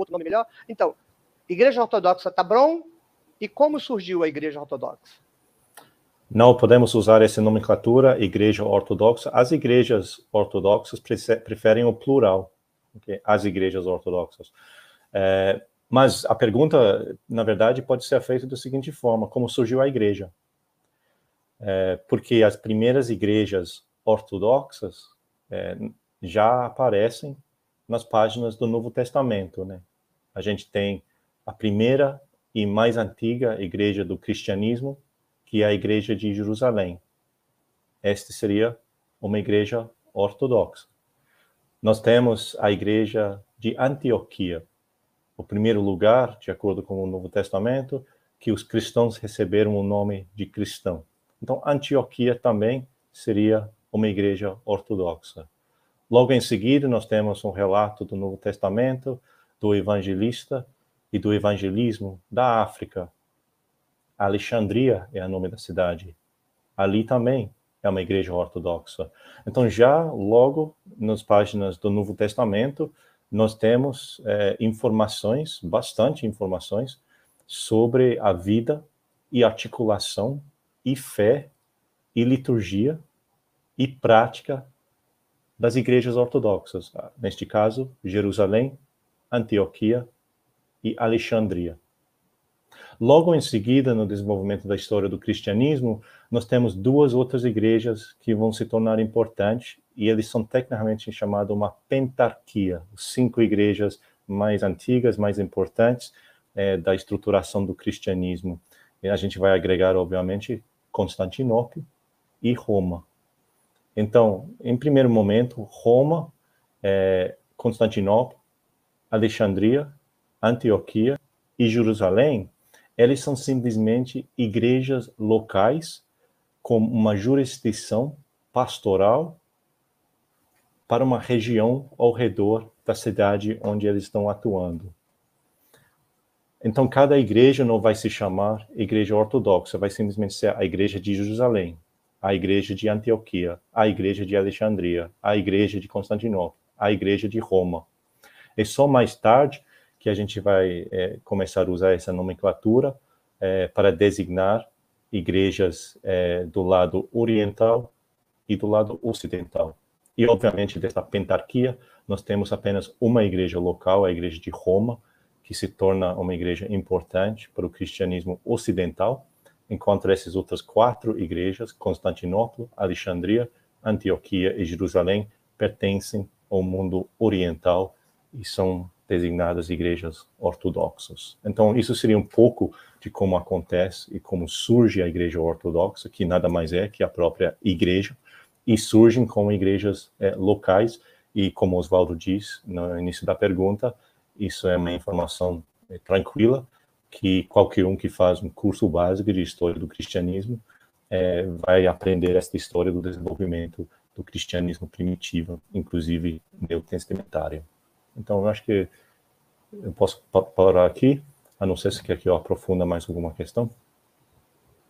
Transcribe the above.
outro nome melhor. Então, Igreja Ortodoxa bom? E como surgiu a Igreja Ortodoxa? Não podemos usar essa nomenclatura, Igreja Ortodoxa. As igrejas ortodoxas preferem o plural, okay? as igrejas ortodoxas. É, mas a pergunta, na verdade, pode ser feita da seguinte forma: como surgiu a igreja? É, porque as primeiras igrejas ortodoxas é, já aparecem nas páginas do Novo Testamento, né? A gente tem a primeira e mais antiga igreja do cristianismo, que é a igreja de Jerusalém. Esta seria uma igreja ortodoxa. Nós temos a igreja de Antioquia, o primeiro lugar, de acordo com o Novo Testamento, que os cristãos receberam o nome de cristão. Então, Antioquia também seria uma igreja ortodoxa. Logo em seguida, nós temos um relato do Novo Testamento do evangelista e do evangelismo da África. Alexandria é o nome da cidade. Ali também é uma igreja ortodoxa. Então, já logo nas páginas do Novo Testamento, nós temos é, informações, bastante informações, sobre a vida e articulação e fé e liturgia e prática das igrejas ortodoxas, neste caso, Jerusalém, Antioquia e Alexandria. Logo em seguida, no desenvolvimento da história do cristianismo, nós temos duas outras igrejas que vão se tornar importantes e eles são tecnicamente chamados uma pentarquia, cinco igrejas mais antigas, mais importantes é, da estruturação do cristianismo. E a gente vai agregar, obviamente, Constantinopla e Roma. Então, em primeiro momento, Roma, é, Constantinopla, Alexandria, Antioquia e Jerusalém, eles são simplesmente igrejas locais com uma jurisdição pastoral para uma região ao redor da cidade onde eles estão atuando. Então, cada igreja não vai se chamar igreja ortodoxa, vai simplesmente ser a igreja de Jerusalém, a igreja de Antioquia, a igreja de Alexandria, a igreja de Constantinopla, a igreja de Roma. E só mais tarde que a gente vai é, começar a usar essa nomenclatura é, para designar igrejas é, do lado oriental e do lado ocidental. E, obviamente, dessa pentarquia, nós temos apenas uma igreja local, a igreja de Roma, que se torna uma igreja importante para o cristianismo ocidental, enquanto essas outras quatro igrejas, Constantinopla, Alexandria, Antioquia e Jerusalém, pertencem ao mundo oriental e são designadas igrejas ortodoxas. Então, isso seria um pouco de como acontece e como surge a igreja ortodoxa, que nada mais é que a própria igreja, e surgem como igrejas é, locais, e como Oswaldo diz no início da pergunta, isso é uma informação é, tranquila, que qualquer um que faz um curso básico de história do cristianismo é, vai aprender esta história do desenvolvimento do cristianismo primitivo, inclusive neotestamentário. Então, eu acho que eu posso parar aqui, a não ser se quer que eu aprofunda mais alguma questão.